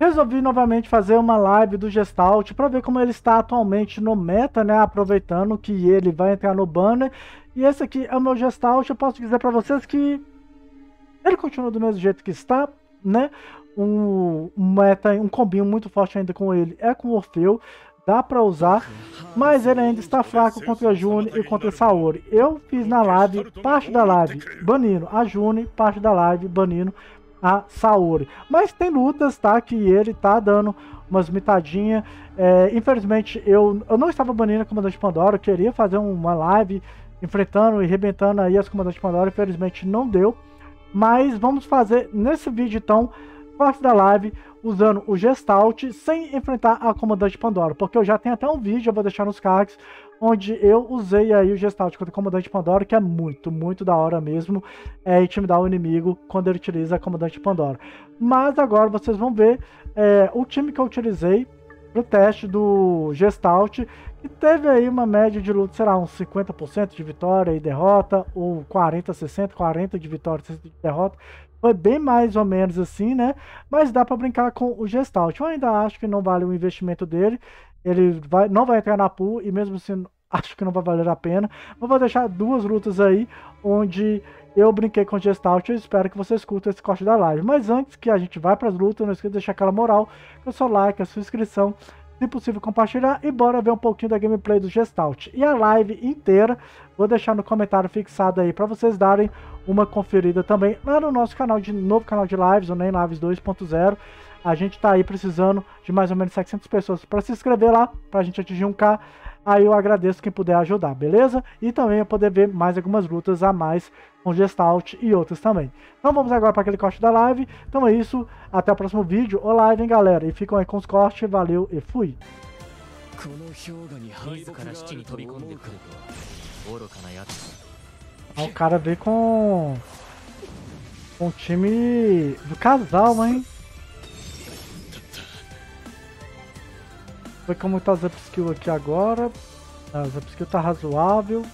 resolvi novamente fazer uma live do Gestalt para ver como ele está atualmente no meta, né? Aproveitando que ele vai entrar no banner. E esse aqui é o meu Gestalt. Eu posso dizer para vocês que ele continua do mesmo jeito que está, né? Um, meta, um combinho muito forte ainda com ele é com o Orfeu. Dá para usar, mas ele ainda está fraco contra a June e contra a Saori. Eu fiz na live, parte da live, banindo a June, parte da live, banindo a Saori. Mas tem lutas, tá? Que ele tá dando umas mitadinhas. É, infelizmente, eu, eu não estava banindo a Comandante Pandora. Eu queria fazer uma live enfrentando e arrebentando aí as Comandantes Pandora. Infelizmente, não deu. Mas vamos fazer nesse vídeo, então, parte da live usando o Gestalt sem enfrentar a Comandante Pandora. Porque eu já tenho até um vídeo, eu vou deixar nos cards, onde eu usei aí o Gestalt contra o Comandante Pandora, que é muito, muito da hora mesmo, é intimidar o inimigo quando ele utiliza Comandante Pandora. Mas agora vocês vão ver é, o time que eu utilizei pro teste do Gestalt, que teve aí uma média de luta, será uns 50% de vitória e derrota, ou 40, 60, 40 de vitória e de derrota. Foi bem mais ou menos assim, né? Mas dá para brincar com o Gestalt. Eu ainda acho que não vale o investimento dele. Ele vai, não vai entrar na pool e mesmo assim acho que não vai valer a pena. Mas vou deixar duas lutas aí onde eu brinquei com o Gestalt. Eu espero que vocês curtam esse corte da live. Mas antes que a gente vá para as lutas, não esqueça de deixar aquela moral, com o seu like, a sua inscrição, se possível compartilhar e bora ver um pouquinho da gameplay do Gestalt. E a live inteira, vou deixar no comentário fixado aí para vocês darem uma conferida também lá no nosso canal de novo canal de lives, o Nem Lives 2.0. A gente está aí precisando de mais ou menos 700 pessoas para se inscrever lá, para a gente atingir um K. Aí eu agradeço quem puder ajudar, beleza? E também eu poder ver mais algumas lutas a mais com Gestalt e outras também. Então vamos agora para aquele corte da live. Então é isso, até o próximo vídeo ou live, hein, galera? E ficam aí com os cortes, valeu e fui! Ah, o cara veio com... com o time do casal, hein? ver como tá as upskill aqui agora. As upskill tá razoável.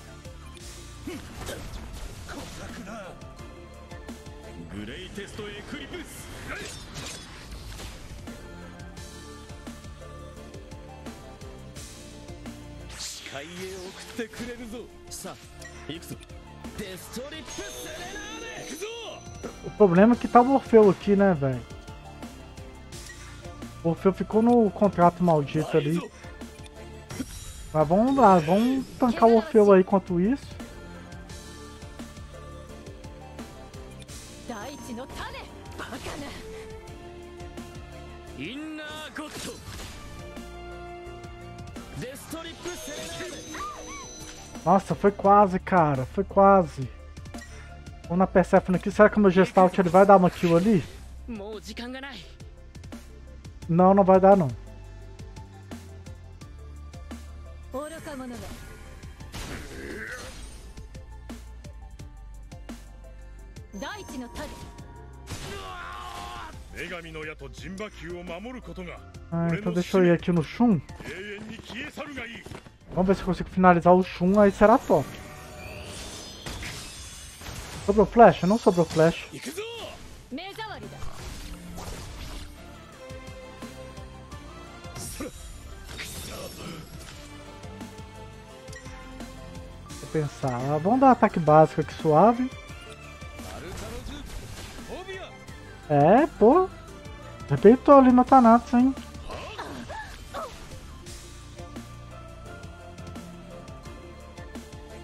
O problema é que tá o Orfeu aqui, né, velho? O Orfeu ficou no contrato maldito ali. Mas vamos lá, vamos tancar o Orfeu aí enquanto isso. Nossa, foi quase, cara. Foi quase. Vamos na Persephone aqui. Será que o meu Gestalt ele vai dar uma kill ali? Não, não vai dar não. Ah, então deixa eu ir aqui no Shun. Vamos ver se eu consigo finalizar o Shun, aí será top. Sobrou flash? Não sobrou flash. pensar. Ah, vamos dar ataque básico aqui suave. É, pô. Arrebentou ali no Thanatos, hein?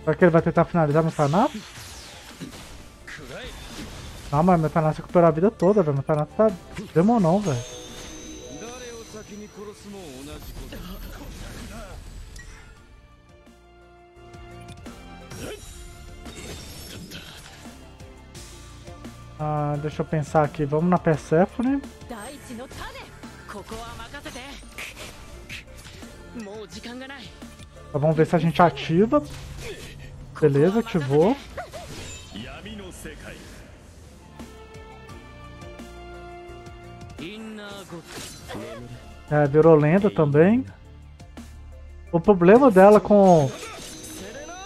Será que ele vai tentar finalizar meu Thanatos? Não, mas meu Thanatos recuperou a vida toda, velho. Meu Thanatos tá demonão, velho. Ah, deixa eu pensar aqui. Vamos na Persephone. Tá, vamos ver se a gente ativa. Beleza, ativou. É, virou lenda também. O problema dela com...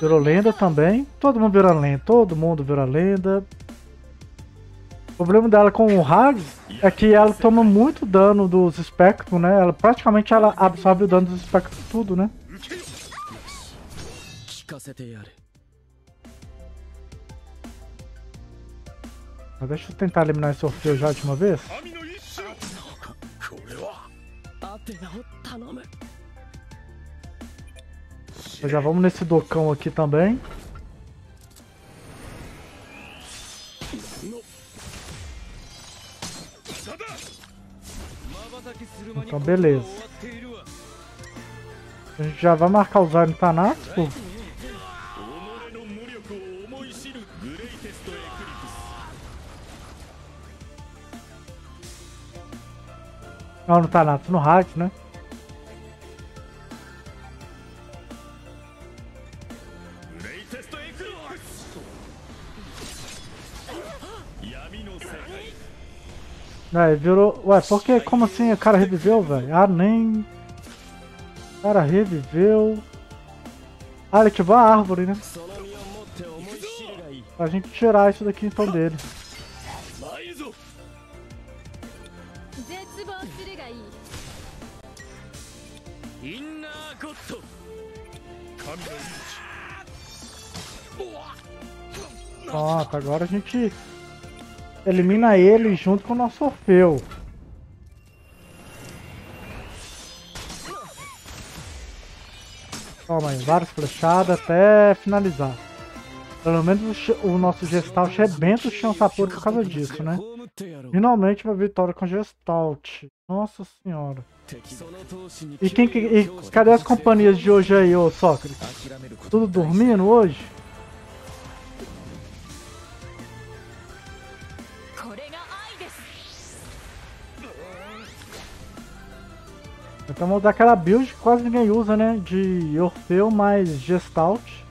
Virou lenda também. Todo mundo vira lenda. Todo mundo vira lenda. O problema dela com o Hades é que ela toma muito dano dos espectros, né? Ela, praticamente ela absorve o dano dos espectros tudo, né? Mas deixa eu tentar eliminar esse Orfeu já de uma vez. Então já é, vamos nesse docão aqui também. Então beleza. A gente já vai marcar os Armitanatsu. Não, não tá nada, tá no rádio, né? É, virou. Ué, porque? Como assim? O cara reviveu, velho? Ah, nem. O cara reviveu. Ah, ele ativou a árvore, né? Pra gente tirar isso daqui então dele. インナーゴッド神の意 Pronto, agora a gente elimina ele junto com o nosso Orfeu. Toma aí, várias flechadas até finalizar. Pelo menos o, Ch- o nosso Gestalt rebenta o chão Sapori por causa disso, né? Finalmente uma vitória com Gestalt. Nossa senhora. E quem que, e cadê as companhias de hoje aí, ô Sócrates? Tudo dormindo hoje? Então vamos dar aquela build que quase ninguém usa, né? De Orfeu mais Gestalt.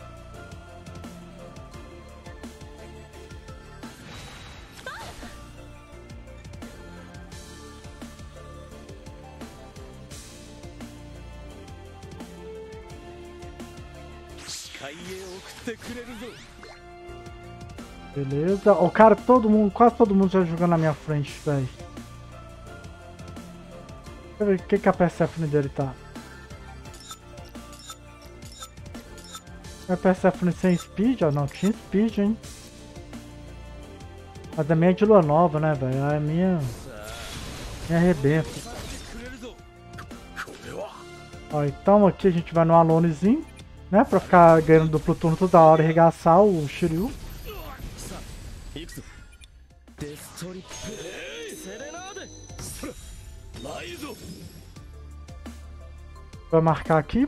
Beleza. O cara, todo mundo, quase todo mundo já jogando na minha frente, velho. Deixa eu ver o que, que a Persephone dele tá. Minha Persephone sem speed? Ó, não tinha speed, hein. Mas a minha é de lua nova, né, velho? A minha... Me arrebenta. Ó, então aqui a gente vai no Alonezinho, né? Pra ficar ganhando duplo turno toda hora e regaçar o Shiryu. 行くぞデストリップ、えー、セレナーデそら参るぞ Vou marcar aqui.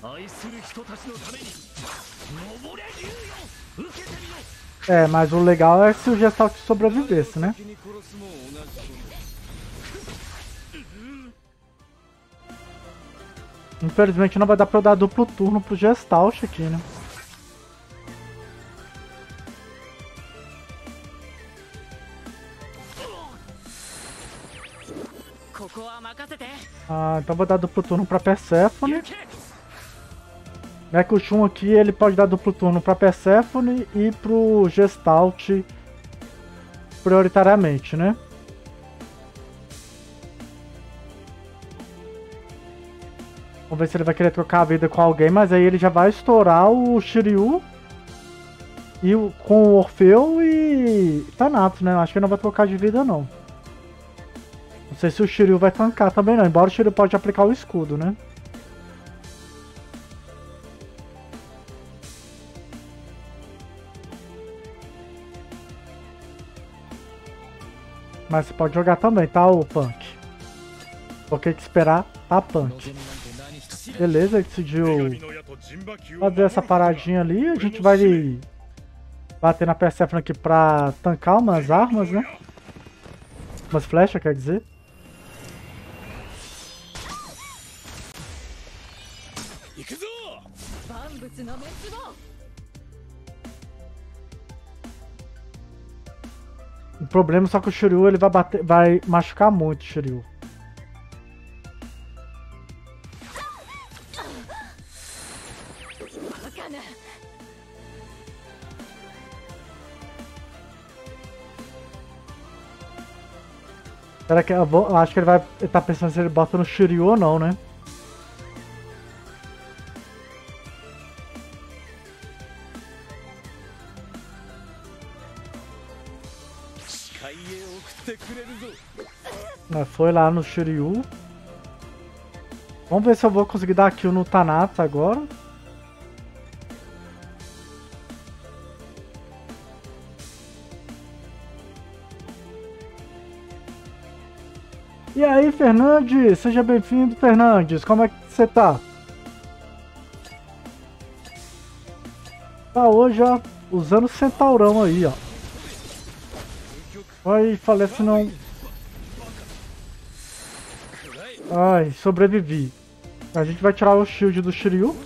Ai, する人たちのために、登れ竜よ、受けてみよ。É, mas o legal é se o Gestalt sobrevivesse, né? Infelizmente não vai dar pra eu dar duplo turno pro Gestalt aqui, né? Ah, então vou dar duplo turno pra Persephone. 行け É que o Shun aqui ele pode dar duplo turno pra Persephone e pro Gestalt prioritariamente, né? Vamos ver se ele vai querer trocar a vida com alguém, mas aí ele já vai estourar o Shiryu e o, com o Orfeu e Thanatos, né? Acho que ele não vai trocar de vida não. Não sei se o Shiryu vai tancar também não, embora o Shiryu pode aplicar o escudo, né? Mas você pode jogar também, tá, o Punk? Porque que esperar a Punk. Beleza, ele decidiu fazer essa paradinha ali. A gente vai bater na Persephone aqui pra tancar umas armas, né? Umas flechas, quer dizer. Problema só que o Shiryu ele vai, bater, vai machucar muito o Shiryu. Será que eu, vou, acho que ele vai. Ele tá pensando se ele bota no Shiryu ou não, né? Foi lá no Shiryu. Vamos ver se eu vou conseguir dar kill no Thanatos agora. E aí, Fernandes? Seja bem-vindo, Fernandes. Como é que você tá? Tá hoje, ó, usando o Centaurão aí, ó. Ai, se não. Ai, sobrevivi. A gente vai tirar o shield do Shiryu.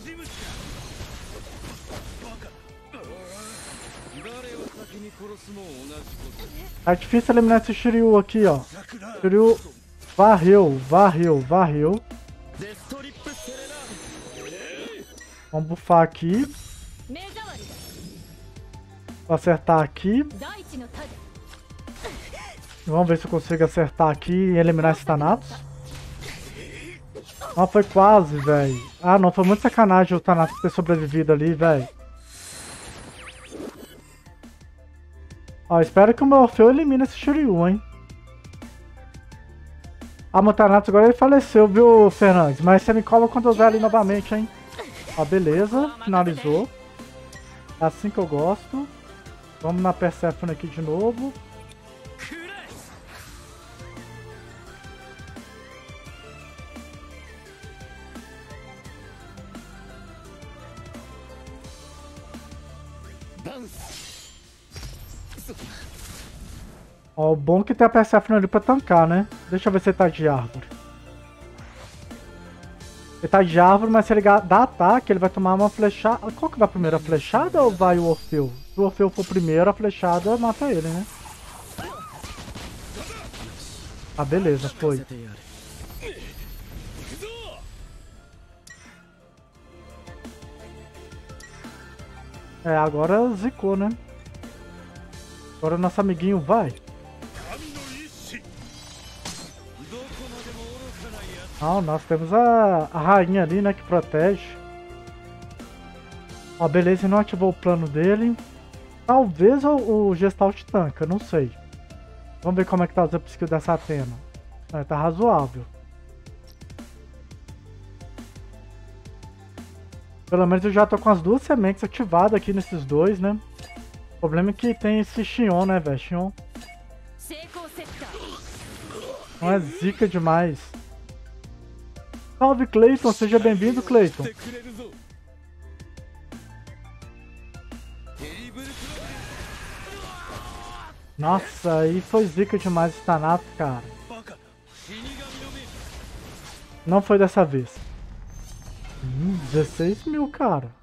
Tá é difícil eliminar esse Shiryu aqui, ó. Shiryu varreu, varreu, varreu. Vamos bufar aqui. Vou acertar aqui. Vamos ver se eu consigo acertar aqui e eliminar esse Thanatos. Ah, foi quase, velho. Ah, não, foi muito sacanagem o Thanatos ter sobrevivido ali, velho. Ó, espero que o meu Orfeu elimine esse Shiryu, hein. Ah, meu Thanatos agora ele faleceu, viu, Fernandes? Mas você me cola quando eu usar ele novamente, hein. Ó, beleza, finalizou. É assim que eu gosto. Vamos na Persephone aqui de novo. Ó, o bom é que tem a Persephone ali pra tancar, né? Deixa eu ver se ele tá de árvore. Ele tá de árvore, mas se ele dá ataque, ele vai tomar uma flechada. Qual que é vai primeiro? primeira? A flechada ou vai o Orfeu? Se o Orfeu for primeiro, a flechada mata ele, né? Ah, beleza, foi. É, agora zicou, né? Agora nosso amiguinho vai. Ah, nós temos a, a rainha ali, né, que protege. Ó, beleza, não ativou o plano dele. Talvez o, o Gestalt tanca, não sei. Vamos ver como é que tá o upskills dessa Atena. É, tá razoável. Pelo menos eu já tô com as duas sementes ativadas aqui nesses dois, né? O problema é que tem esse Xion, né, velho? Xion. Não é zica demais. Salve, Clayton! Seja bem-vindo, Clayton! Nossa, aí foi zica demais esse Tanato, cara. Não foi dessa vez. Hum, 16 mil, cara.